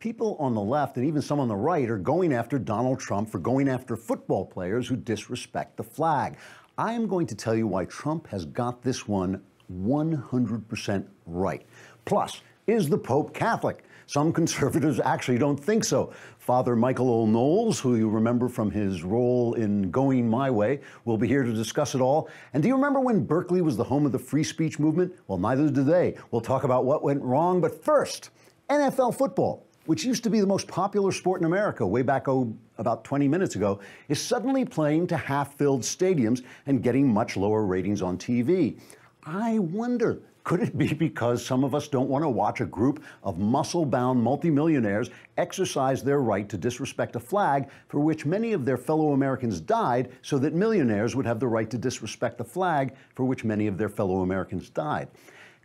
people on the left and even some on the right are going after Donald Trump for going after football players who disrespect the flag. I am going to tell you why Trump has got this one 100% right. Plus, is the Pope Catholic? Some conservatives actually don't think so. Father Michael O'Knowles, who you remember from his role in Going My Way, will be here to discuss it all. And do you remember when Berkeley was the home of the free speech movement? Well, neither do they. We'll talk about what went wrong, but first, NFL football which used to be the most popular sport in America way back oh, about 20 minutes ago, is suddenly playing to half filled stadiums and getting much lower ratings on TV. I wonder. Could it be because some of us don't want to watch a group of muscle bound multimillionaires exercise their right to disrespect a flag for which many of their fellow Americans died so that millionaires would have the right to disrespect the flag for which many of their fellow Americans died?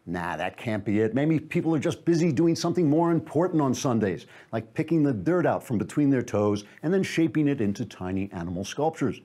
Nah, that can't be it. Maybe people are just busy doing something more important on Sundays, like picking the dirt out from between their toes and then shaping it into tiny animal sculptures.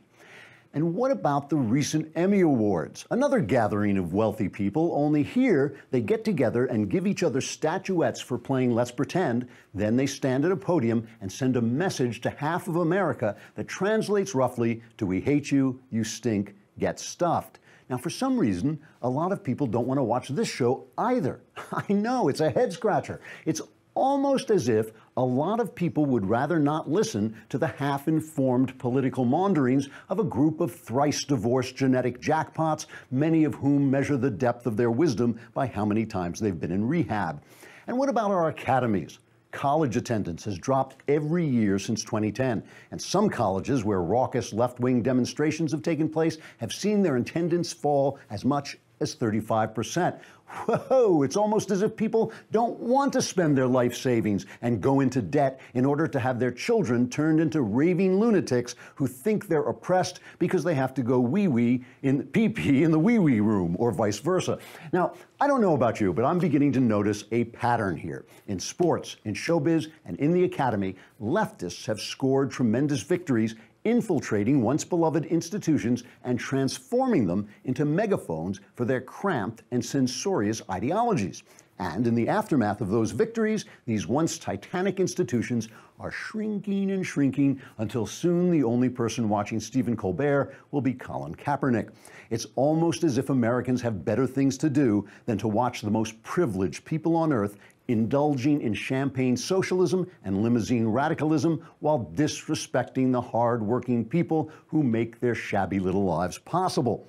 And what about the recent Emmy Awards? Another gathering of wealthy people, only here they get together and give each other statuettes for playing Let's Pretend. Then they stand at a podium and send a message to half of America that translates roughly to We hate you, you stink, get stuffed. Now, for some reason, a lot of people don't want to watch this show either. I know, it's a head scratcher. It's almost as if a lot of people would rather not listen to the half informed political maunderings of a group of thrice divorced genetic jackpots, many of whom measure the depth of their wisdom by how many times they've been in rehab. And what about our academies? College attendance has dropped every year since 2010, and some colleges where raucous left wing demonstrations have taken place have seen their attendance fall as much as 35%. Whoa, it's almost as if people don't want to spend their life savings and go into debt in order to have their children turned into raving lunatics who think they're oppressed because they have to go wee wee in pee pee in the wee wee room or vice versa. Now, I don't know about you, but I'm beginning to notice a pattern here. In sports, in showbiz, and in the academy, leftists have scored tremendous victories infiltrating once beloved institutions and transforming them into megaphones for their cramped and censorious ideologies. And in the aftermath of those victories, these once titanic institutions are shrinking and shrinking until soon the only person watching Stephen Colbert will be Colin Kaepernick. It's almost as if Americans have better things to do than to watch the most privileged people on earth indulging in champagne socialism and limousine radicalism while disrespecting the hard-working people who make their shabby little lives possible.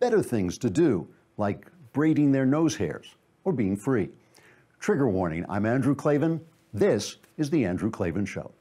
Better things to do, like braiding their nose hairs or being free. Trigger warning, I'm Andrew Klavan. This is The Andrew Klavan Show.